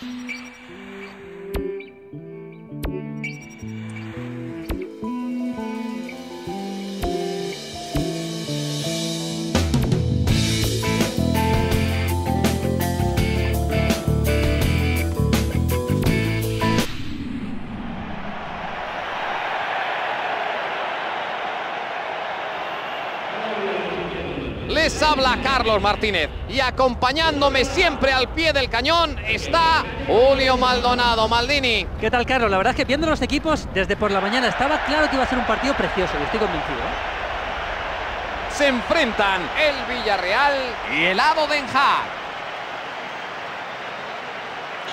Thank you. Les habla Carlos Martínez y acompañándome siempre al pie del cañón está Julio Maldonado. Maldini. ¿Qué tal, Carlos? La verdad es que viendo los equipos desde por la mañana estaba claro que iba a ser un partido precioso y estoy convencido. ¿eh? Se enfrentan el Villarreal y el Ado Den Haag.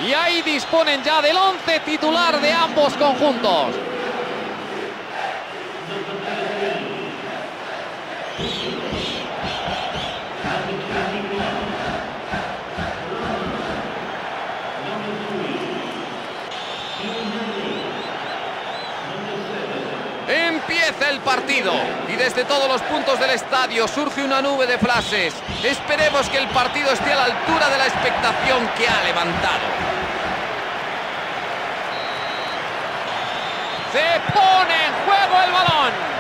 Y ahí disponen ya del once titular de ambos conjuntos. Empieza el partido y desde todos los puntos del estadio surge una nube de frases. Esperemos que el partido esté a la altura de la expectación que ha levantado. Se pone en juego el balón.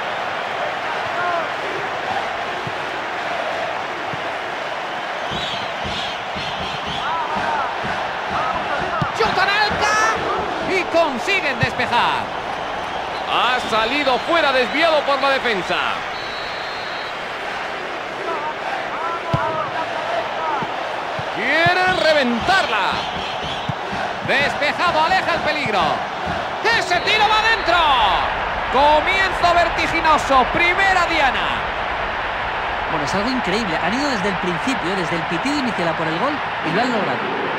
Consiguen despejar. Ha salido fuera desviado por la defensa. Quieren reventarla. Despejado, aleja el peligro. Ese tiro va adentro. Comienzo vertiginoso. Primera Diana. Bueno, es algo increíble. Han ido desde el principio, desde el pitido inicial por el gol y lo han logrado.